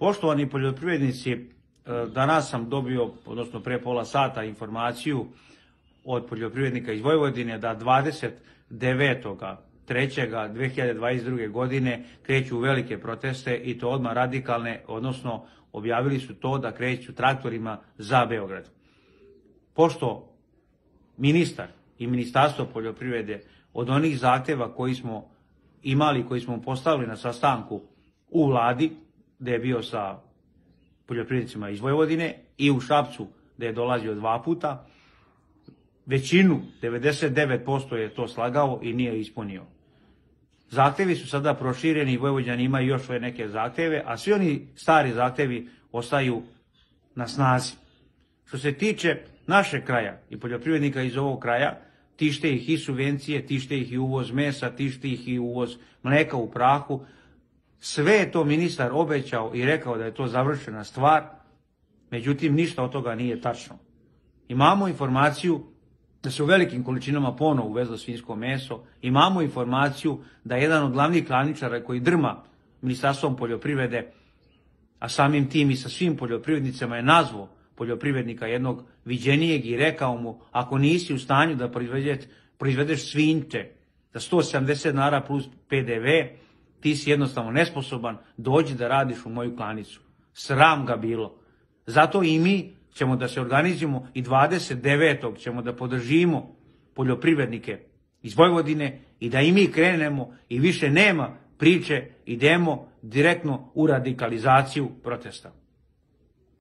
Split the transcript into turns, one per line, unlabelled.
Poštovani poljoprivrednici, e, danas sam dobio, odnosno pre pola sata, informaciju od poljoprivrednika iz Vojvodine da 29. 3. 2022. godine kreću velike proteste i to odmah radikalne, odnosno objavili su to da kreću traktorima za Beograd. Pošto ministar i ministarstvo poljoprivrede od onih zahteva koji smo imali, koji smo postavili na sastanku u vladi, gde je bio sa poljoprivrednicima iz Vojvodine i u Šapcu, gde je dolazio dva puta, većinu, 99% je to slagao i nije ispunio. Zahtevi su sada prošireni i Vojvođani imaju još svoje neke zahteve, a svi oni stari zahtevi ostaju na snazi. Što se tiče našeg kraja i poljoprivrednika iz ovog kraja, tište ih i subvencije, tište ih i uvoz mesa, tište ih i uvoz mleka u prahu. Sve je to ministar obećao i rekao da je to završena stvar, međutim ništa od toga nije tačno. Imamo informaciju da se u velikim količinama ponovo uvezlo svinjsko meso. Imamo informaciju da jedan od glavnih klaničara koji drma ministarstvom poljoprivrede, a samim tim i sa svim poljoprivrednicama je nazvo poljoprivrednika jednog viđenijeg i rekao mu, ako nisi u stanju da proizvedeš, proizvedeš svinče za 170 nara plus PDV, ti si jednostavno nesposoban, dođi da radiš u moju klanicu. Sram ga bilo. Zato i mi ćemo da se organizujemo i 29. ćemo da podržimo poljoprivrednike iz Vojvodine i da i mi krenemo i više nema priče, idemo direktno u radikalizaciju protesta.